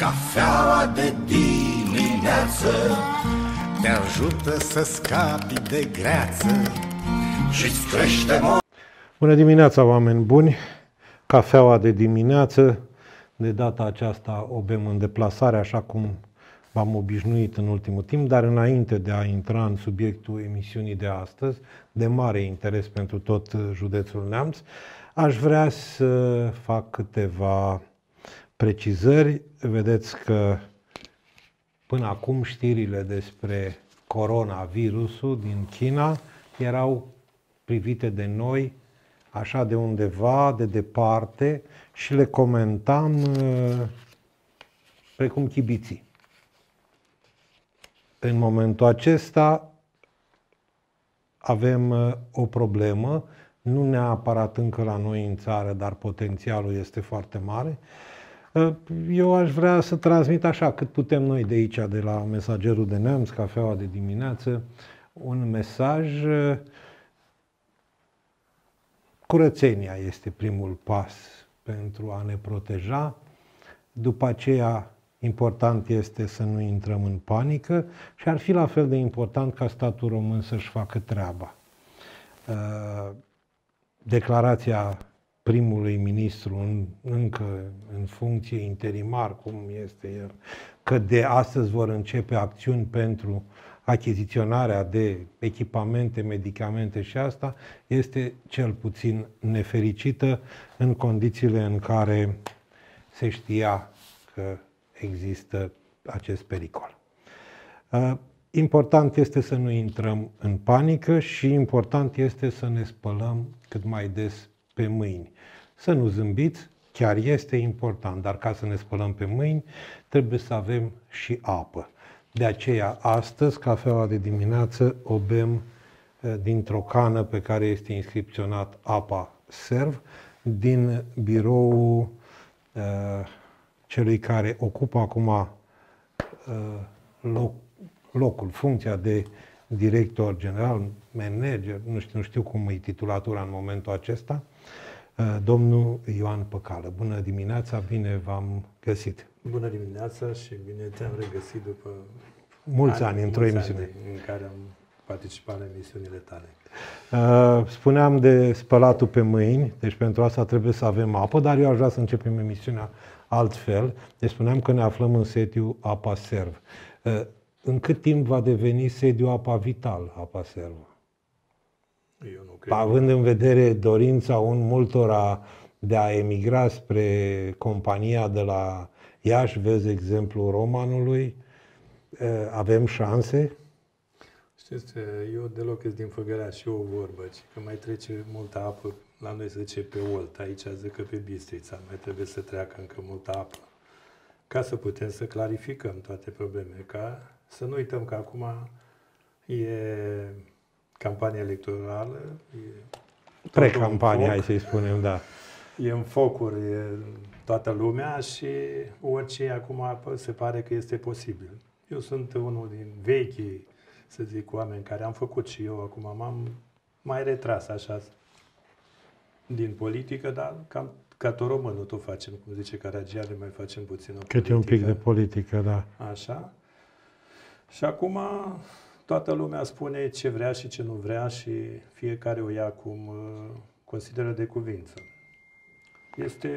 Cafeaua de dimineață Te ajută să scapi de greață Și-ți crește mo- Bună dimineața, oameni buni! Cafeaua de dimineață, de data aceasta o bem în deplasare, așa cum v-am obișnuit în ultimul timp, dar înainte de a intra în subiectul emisiunii de astăzi, de mare interes pentru tot județul Neamț, aș vrea să fac câteva precizări. Vedeți că până acum știrile despre coronavirusul din China erau privite de noi așa de undeva, de departe și le comentam uh, precum chibiții. În momentul acesta avem uh, o problemă, nu neapărat încă la noi în țară, dar potențialul este foarte mare. Uh, eu aș vrea să transmit așa, cât putem noi de aici, de la Mesagerul de Neamț, Cafeaua de dimineață, un mesaj. Uh, curățenia este primul pas pentru a ne proteja. După aceea, important este să nu intrăm în panică și ar fi la fel de important ca statul român să-și facă treaba. Declarația primului ministru în, încă în funcție interimar, cum este el, că de astăzi vor începe acțiuni pentru achiziționarea de echipamente, medicamente și asta, este cel puțin nefericită în condițiile în care se știa că există acest pericol. Important este să nu intrăm în panică și important este să ne spălăm cât mai des pe mâini. Să nu zâmbiți, chiar este important, dar ca să ne spălăm pe mâini, trebuie să avem și apă. De aceea, astăzi, cafeaua de dimineață o bem dintr-o cană pe care este inscripționat apa serv, din biroul uh, celui care ocupă acum uh, loc, locul, funcția de director general, manager, nu știu, nu știu cum e titulatura în momentul acesta, uh, domnul Ioan Păcală. Bună dimineața, bine v-am găsit! Bună dimineața și bine te-am regăsit după mulți ani, ani într-o emisiune. în care am participat la emisiunile tale. Uh, spuneam de spălatul pe mâini, deci pentru asta trebuie să avem apă, dar eu aș vrea să începem emisiunea altfel. Deci spuneam că ne aflăm în sediu Apa Serv. Uh, în cât timp va deveni sediu Apa Vital, Apa Serv? Eu nu cred. Având în vedere dorința un multora de a emigra spre compania de la Iași, vezi exemplu romanului, avem șanse? Știți, eu deloc sunt din Făgărea și o vorbă, ci că mai trece multă apă, la noi se zice pe Olt, aici zic că pe Bistrița, mai trebuie să treacă încă multă apă. Ca să putem să clarificăm toate problemele, ca să nu uităm că acum e campania electorală, e Pre-campanie, hai să-i spunem, da. E în focuri e toată lumea și orice acum se pare că este posibil. Eu sunt unul din vechi, să zic, oameni care am făcut și eu acum, m-am mai retras așa din politică, dar cam ca tot românul tot facem, cum zice Caragiale, mai facem puțin o Câte un pic de politică, da. Așa. Și acum toată lumea spune ce vrea și ce nu vrea și fiecare o ia cum uh, consideră de cuvință. Este...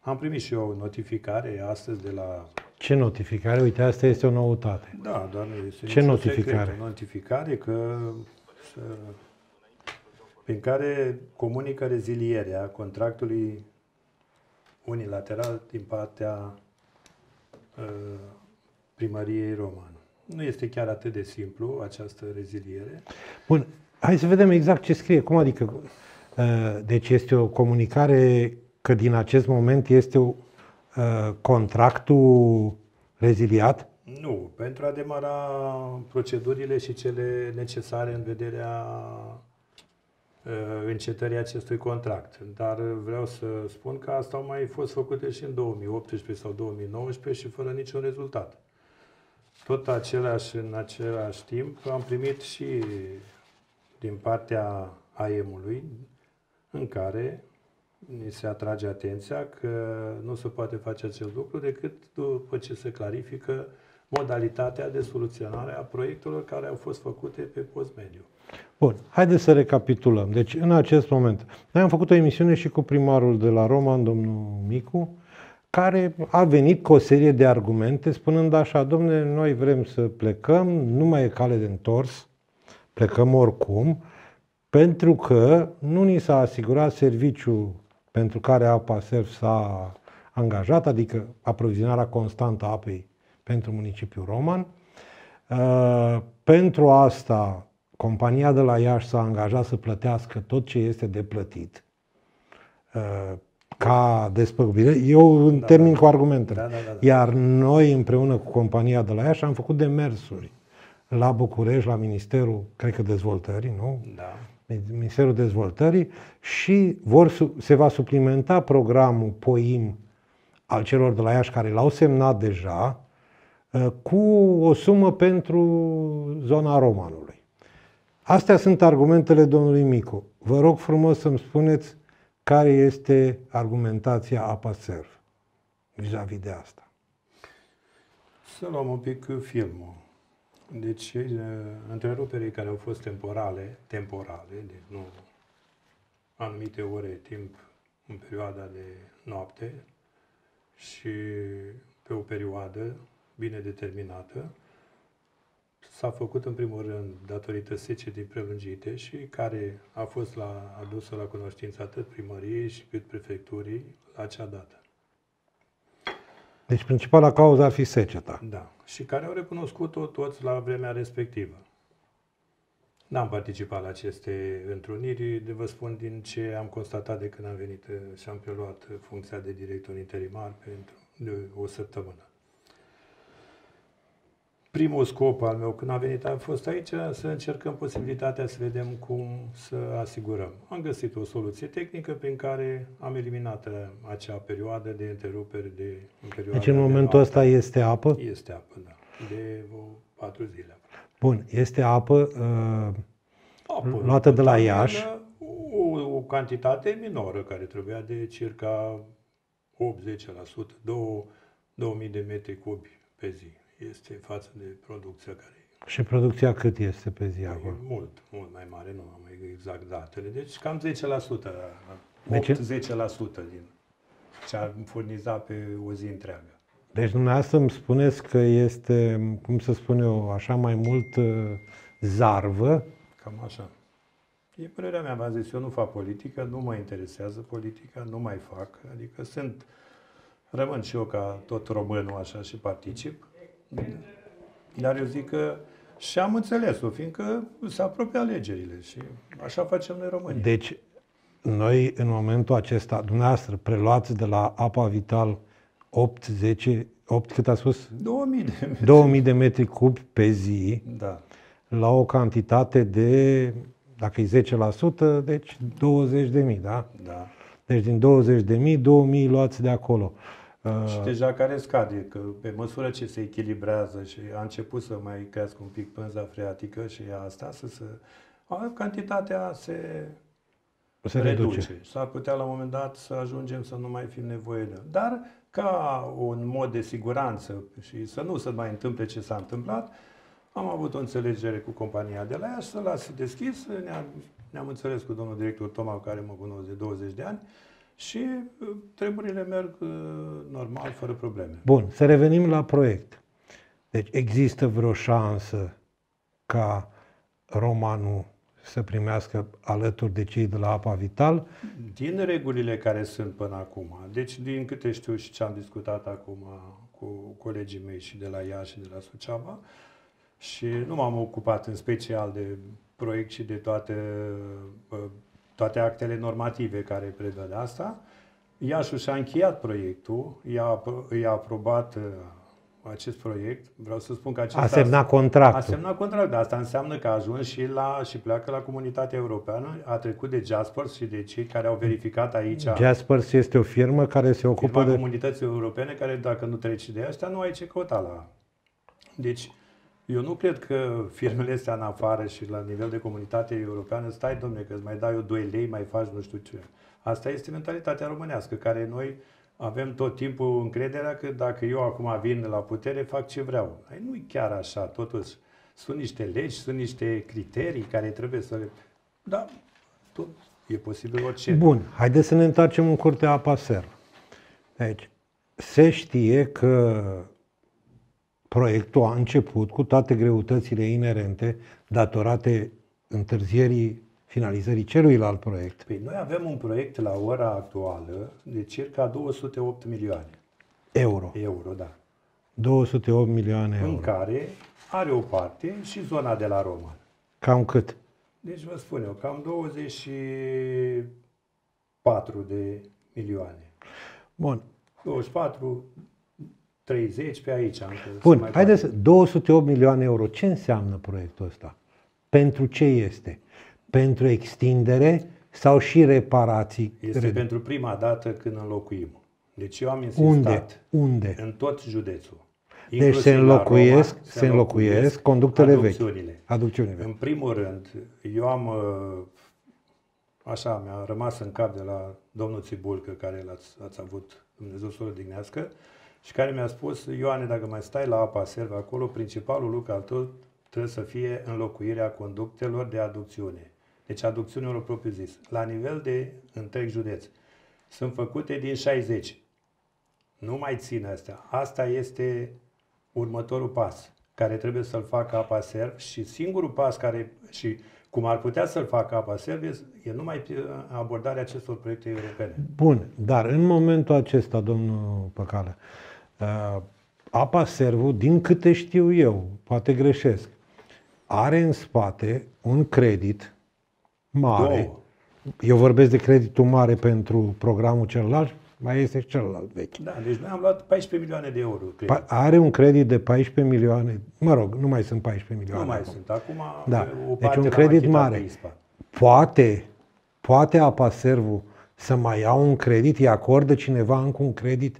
Am primit și eu o notificare astăzi de la ce notificare? Uite, asta este o noutate. Da, doar nu este Ce notificare? Secret. Notificare că să, prin care comunică rezilierea contractului unilateral din partea uh, primăriei Roman. Nu este chiar atât de simplu această reziliere. Bun, hai să vedem exact ce scrie. Cum adică? Uh, deci este o comunicare că din acest moment este o Uh, contractul reziliat? Nu, pentru a demara procedurile și cele necesare în vederea uh, încetării acestui contract. Dar vreau să spun că asta au mai fost făcute și în 2018 sau 2019 și fără niciun rezultat. Tot același, în același timp am primit și din partea AM-ului în care ni se atrage atenția că nu se poate face acest lucru decât după ce se clarifică modalitatea de soluționare a proiectelor care au fost făcute pe post mediu. Bun, haideți să recapitulăm. Deci, în acest moment, noi am făcut o emisiune și cu primarul de la Roman, domnul Micu, care a venit cu o serie de argumente spunând așa, domne, noi vrem să plecăm, nu mai e cale de întors, plecăm oricum, pentru că nu ni s-a asigurat serviciul pentru care apa serv s-a angajat, adică aprovizionarea constantă a apei pentru municipiul Roman. Uh, pentru asta, compania de la Iași s-a angajat să plătească tot ce este de plătit uh, ca despăgubire. Eu în da, termin da. cu argumentele. Da, da, da, da. Iar noi împreună cu compania de la Iași am făcut demersuri la București, la Ministerul, cred că dezvoltării, nu? Da. Ministerul Dezvoltării și vor, se va suplimenta programul POIM al celor de la Iași care l-au semnat deja uh, cu o sumă pentru zona Romanului. Astea sunt argumentele domnului Micu. Vă rog frumos să-mi spuneți care este argumentația APASERV vis-a-vis de asta. Să luăm un pic filmul. Deci, întreruperii care au fost temporale, temporale, deci nu anumite ore timp în perioada de noapte și pe o perioadă bine determinată, s-a făcut în primul rând datorită secetei prelungite și care a fost la, adusă la cunoștință atât primăriei și cât prefecturii la acea dată. Deci principala cauză ar fi seceta. Da. Și care au recunoscut-o toți la vremea respectivă. N-am participat la aceste întruniri, de vă spun din ce am constatat de când am venit și am preluat funcția de director interimar pentru de o săptămână primul scop al meu când am venit, am fost aici să încercăm posibilitatea să vedem cum să asigurăm. Am găsit o soluție tehnică prin care am eliminat acea perioadă de întreruperi de în perioada Deci în momentul ăsta este apă? Este apă, da. De o patru zile. Bun, este apă, uh, apă luată de la Iași? O, o cantitate minoră care trebuia de circa 80%, 2000 de metri cubi pe zi este față de producția care și producția cât este pe zi acolo? Mult, mult mai mare, nu am exact datele. Deci cam 10%, deci, 8-10% din ce ar furniza pe o zi întreagă. Deci dumneavoastră îmi spuneți că este, cum să spun eu, așa mai mult uh, zarvă? Cam așa. E părerea mea, v-am zis, eu nu fac politică, nu mă interesează politica, nu mai fac. Adică sunt, rămân și eu ca tot românul așa și particip. Dar eu zic că și am înțeles-o, fiindcă se apropie alegerile și așa facem noi români. Deci, noi în momentul acesta, dumneavoastră, preluați de la Apa Vital 8, 10, 8, cât a spus? 2000 de metri. 2000 de metri cubi pe zi. Da. La o cantitate de, dacă e 10%, deci 20 de mii, da? Da. Deci din 20 de mii, 2000 luați de acolo. Uh, și deja care scade, că pe măsură ce se echilibrează și a început să mai crească un pic pânza freatică și asta, să se, cantitatea se, se reduce. reduce. S-ar putea la un moment dat să ajungem să nu mai fim nevoie de... Dar ca un mod de siguranță și să nu se mai întâmple ce s-a întâmplat, am avut o înțelegere cu compania de la ea să las deschis. Ne-am, ne-am înțeles cu domnul director Toma, cu care mă cunosc de 20 de ani, și uh, treburile merg uh, normal, fără probleme. Bun, să revenim la proiect. Deci există vreo șansă ca romanul să primească alături de cei de la Apa Vital? Din regulile care sunt până acum, deci din câte știu și ce am discutat acum cu colegii mei și de la Iași și de la Suceava, și nu m-am ocupat în special de proiect și de toate uh, toate actele normative care prevăd asta. Iașu și-a încheiat proiectul, i-a, i-a aprobat uh, acest proiect. Vreau să spun că acesta a semnat contractul. A semnat contract, dar asta înseamnă că a ajuns și, la, și pleacă la comunitatea europeană, a trecut de Jaspers și de cei care au verificat aici. Jaspers este o firmă care se ocupă de... comunității europene, care dacă nu treci de asta, nu ai ce căuta la... Deci, eu nu cred că firmele astea în afară și la nivel de comunitate europeană, stai domne că îți mai dai eu 2 lei, mai faci nu știu ce. Asta este mentalitatea românească, care noi avem tot timpul încrederea că dacă eu acum vin la putere, fac ce vreau. Ai, nu e chiar așa, totuși. Sunt niște legi, sunt niște criterii care trebuie să le... Da, tot e posibil orice. Bun, haideți să ne întoarcem în curtea Apaser. Deci, se știe că proiectul a început cu toate greutățile inerente datorate întârzierii finalizării celuilalt proiect. Păi noi avem un proiect la ora actuală de circa 208 milioane Euro. euro, da. 208 milioane În euro. care are o parte și zona de la Roman. Cam cât? Deci vă spun eu, cam 24 de milioane. Bun. 24, 30 pe aici. Încă se Bun, mai haideți, poate. să- 208 milioane euro. Ce înseamnă proiectul ăsta? Pentru ce este? Pentru extindere sau și reparații? Este Re- pentru prima dată când înlocuim. Deci eu am Unde? insistat Unde? în tot județul. Deci inclusiv se la înlocuiesc, Roma, se înlocuiesc conductele vechi. aducțiunile. Aducțiunile În vechi. primul rând, eu am, uh, așa, mi-a rămas în cap de la domnul Țibulcă, care l-ați ați avut, Dumnezeu să-l odihnească, și care mi-a spus, Ioane, dacă mai stai la apa servă acolo, principalul lucru al tău trebuie să fie înlocuirea conductelor de aducțiune. Deci aducțiunilor propriu zis. La nivel de întreg județ. Sunt făcute din 60. Nu mai țin astea. Asta este următorul pas care trebuie să-l facă apa serv și singurul pas care și cum ar putea să-l facă apa serv e, e numai pe abordarea acestor proiecte europene. Bun, dar în momentul acesta, domnul Păcală, uh, apa servu, din câte știu eu, poate greșesc, are în spate un credit mare. Două. Eu vorbesc de creditul mare pentru programul celălalt, mai este și celălalt vechi. Da, deci noi am luat 14 milioane de euro, cred. Pa- Are un credit de 14 milioane, mă rog, nu mai sunt 14 milioane. nu mai acum. sunt. Acum Da. o Deci parte un l-am credit achitat mare. pe ISPA. Poate, poate Apaservu să mai ia un credit, îi acordă cineva încă un credit,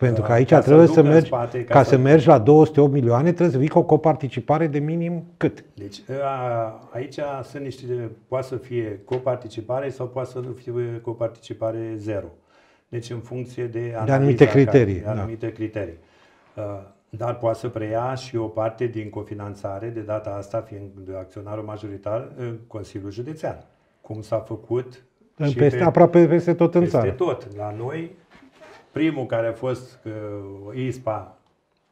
pentru că Da, aici ca să trebuie să ducă în mergi, spate, ca ca să- să mergi la 208 milioane, trebuie să vii cu o coparticipare de minim cât? Deci a, aici sunt niște, poate să fie coparticipare sau poate să nu fie coparticipare zero. Deci în funcție de, analiza anumite care- criterii, De da. anumite criterii. Uh, Dar poate să preia și o parte din cofinanțare, de data asta fiind acționarul majoritar, în Consiliul Județean. Cum s-a făcut și Peste, pe- aproape peste tot în peste țară. tot. La noi, primul care a fost că ISPA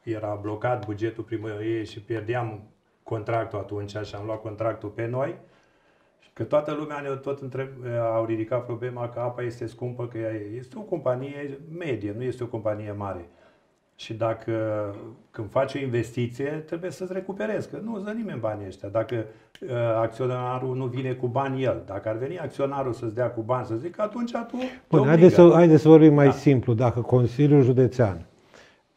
era blocat bugetul primăriei și pierdeam contractul atunci și am luat contractul pe noi, și că toată lumea ne tot întreb, au ridicat problema că apa este scumpă, că ea este o companie medie, nu este o companie mare. Și dacă când faci o investiție, trebuie să-ți recuperezi, că nu îți dă nimeni banii ăștia. Dacă uh, acționarul nu vine cu bani el, dacă ar veni acționarul să-ți dea cu bani, să zic, atunci tu te Bun, obligă. haideți să, haideți să vorbim mai Da. simplu. Dacă Consiliul Județean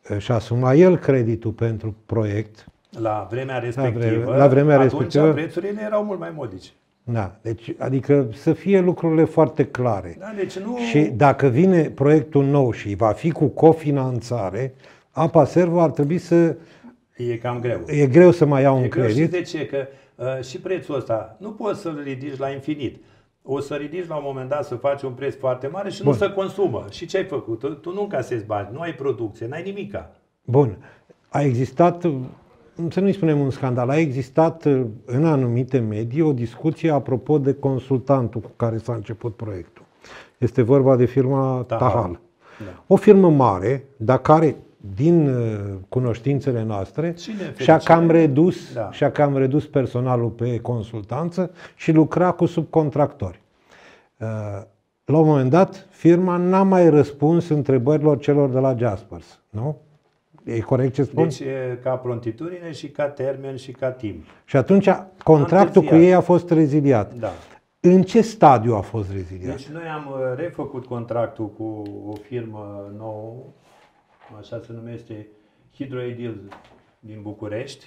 își asuma el creditul pentru proiect, La vremea respectivă, vreme- la vremea atunci respectivă- prețurile erau mult mai modice. Da, deci, adică să fie lucrurile foarte clare. Da? Deci nu... Și dacă vine proiectul nou și va fi cu cofinanțare, Apa Servo ar trebui să... E cam greu. E greu să mai ia un e greu și credit. de ce? Că uh, și prețul ăsta nu poți să-l ridici la infinit. O să ridici la un moment dat să faci un preț foarte mare și Bun. nu se consumă. Și ce ai făcut? Tu, tu nu încasezi bani, nu ai producție, n-ai nimica. Bun. A existat, să nu-i spunem un scandal, a existat uh, în anumite medii o discuție apropo de consultantul cu care s-a început proiectul. Este vorba de firma Tahal. Tahal. Da. O firmă mare, dar care, din uh, cunoștințele noastre, Și și-a nefericire. cam, redus, Da. și-a cam redus personalul pe consultanță și lucra cu subcontractori. Uh, La un moment dat, firma n-a mai răspuns întrebărilor celor de la Jaspers, nu? E corect ce spun? Deci e ca prontitudine și ca termen și ca timp. și atunci contractul cu întârziat. ei a fost reziliat. Da. În ce stadiu a fost reziliat? Deci noi am uh, refăcut contractul cu o firmă nouă, așa se numește Hydroedil din București,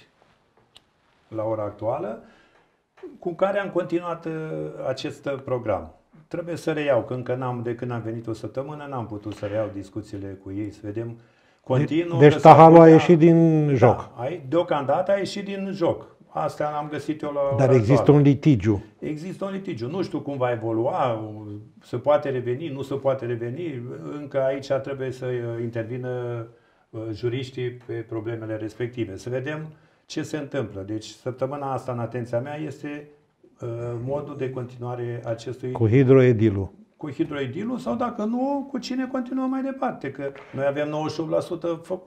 la ora actuală, cu care am continuat uh, acest uh, program. Trebuie să reiau, că încă n-am, de când am venit o săptămână, n-am putut să reiau discuțiile cu ei, să vedem continuu. deci că s-ar Tahalul a putea- ieșit din joc. Da, ai, deocamdată a ieșit din joc. Asta am găsit eu la Dar ora există actuală. un litigiu. Există un litigiu. Nu știu cum va evolua, se poate reveni, nu se poate reveni. Încă aici trebuie să intervină uh, juriștii pe problemele respective. Să vedem ce se întâmplă. Deci săptămâna asta, în atenția mea, este uh, modul de continuare acestui Cu hidroedilul. Cu hidroidilul sau dacă nu, cu cine continuăm mai departe. Că noi avem 98%, fă-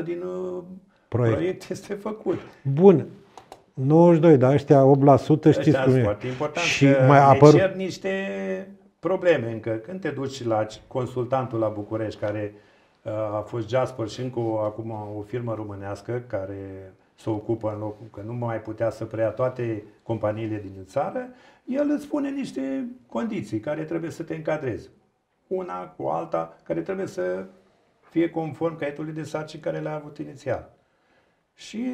92% din uh, Proiect. proiect este făcut. Bun. 92, dar ăștia 8% știți Ăștia cum sunt e. foarte important Și că mai ne apăr... cer niște probleme încă. Când te duci la consultantul la București, care uh, a fost Jasper și încă o, acum o firmă românească care se ocupă în locul, că nu mai putea să preia toate companiile din țară, el îți spune niște condiții care trebuie să te încadrezi. Una cu alta, care trebuie să fie conform caietului de sarcini care le-a avut inițial. Și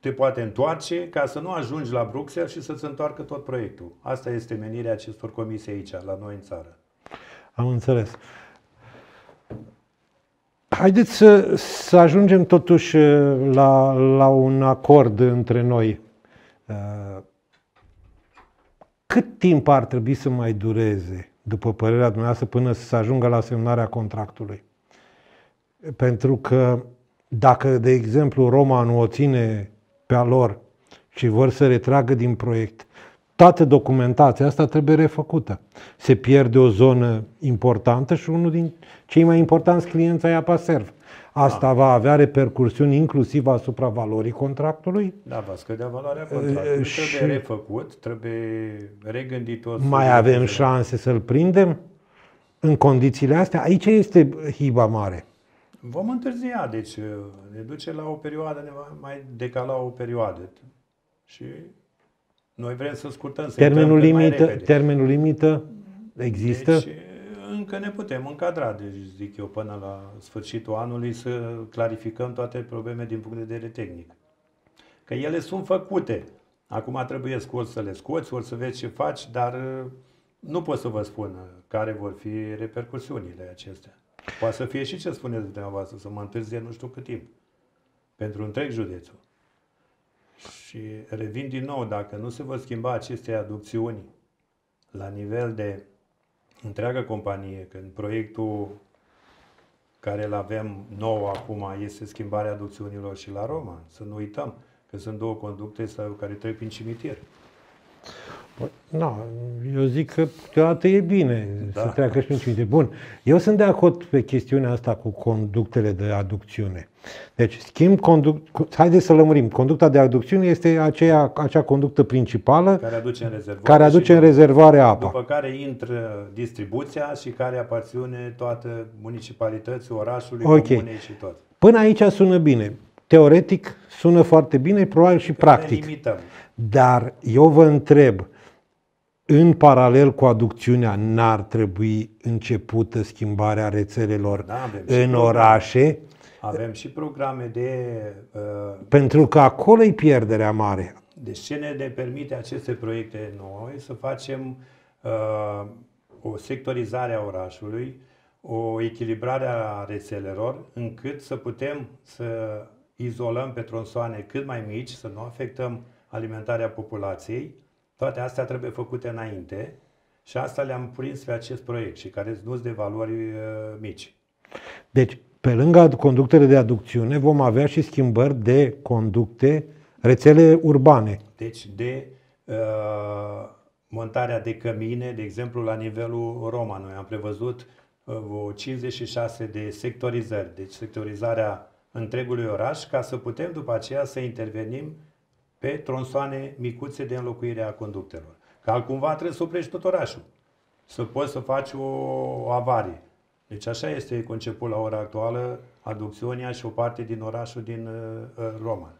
te poate întoarce ca să nu ajungi la Bruxelles și să-ți întoarcă tot proiectul. Asta este menirea acestor comisii aici, la noi în țară. Am înțeles. Haideți să, să ajungem totuși uh, la, la un acord între noi. Uh, Cât timp ar trebui să mai dureze, după părerea dumneavoastră, până să se ajungă la semnarea contractului? Pentru că dacă, de exemplu, Roma nu o ține pe a lor și vor să retragă din proiect, toată documentația asta trebuie refăcută. Se pierde o zonă importantă și unul din cei mai importanți clienți ai Apaserv. Asta va avea repercursiuni inclusiv asupra valorii contractului. Da, va scădea valoarea contractului. Uh, și- Trebuie refăcut, trebuie regândit tot. Mai avem șanse să-l prindem în condițiile astea? Aici este hiba mare. Vom întârzia, deci uh, ne duce la o perioadă, ne va mai decala o perioadă. Și noi vrem să scurtăm, să Termenul intrăm cât mai limită, repede. termenul limită există? Deci încă ne putem încadra, deci zic eu, până la sfârșitul anului să clarificăm toate probleme din punct de vedere tehnic. Că ele sunt făcute. Acum trebuie ori să le scoți, ori să vezi ce faci, dar uh, nu pot să vă spun uh, care vor fi repercursiunile acestea. Poate să fie și ce spuneți dumneavoastră, să mă întârzie nu știu cât timp. Pentru întreg județul. Și revin din nou, dacă nu se vor schimba aceste aducțiuni la nivel de întreaga companie, când proiectul care îl avem nou acum este schimbarea aducțiunilor și la Roma. Să nu uităm că sunt două conducte sau care trec prin cimitir. Nu, eu zic că câteodată e bine da. să Da. treacă și prin cimitir. Bun, eu sunt de acord pe chestiunea asta cu conductele de aducțiune. Deci, schimb conduct... cu- Haideți să lămurim. Conducta de aducțiune este aceea, acea conductă principală Care aduce în rezervare. care aduce în rezervare apa. După care intră distribuția și care aparțiune toată municipalității, orașului, Ok. comunei și tot. Până aici sună bine. Teoretic sună foarte bine, probabil și Ne practic. limităm. Dar eu vă întreb, în paralel cu aducțiunea, n-ar trebui începută schimbarea rețelelor Da, avem și în programe. orașe? Avem și programe de uh, Pentru că acolo e pierderea mare. Deci ce ne de permite aceste proiecte noi să facem uh, o sectorizare a orașului, o echilibrare a rețelelor, încât să putem să izolăm pe tronsoane cât mai mici, să nu afectăm alimentarea populației. Toate astea trebuie făcute înainte și asta le-am prins pe acest proiect și care sunt de valori uh, mici. Deci, pe lângă conductele de aducțiune, vom avea și schimbări de conducte, rețele urbane. Deci de uh, montarea de cămine, de exemplu, la nivelul Roma. Noi am prevăzut uh, o 56 de sectorizări, deci sectorizarea întregului oraș, ca să putem după aceea să intervenim pe tronsoane micuțe de înlocuire a conductelor. Că altcumva trebuie să oprești tot orașul, să poți să faci o, o avarie. Deci așa este conceput la ora actuală aducționia și o parte din orașul din uh, uh, Roma.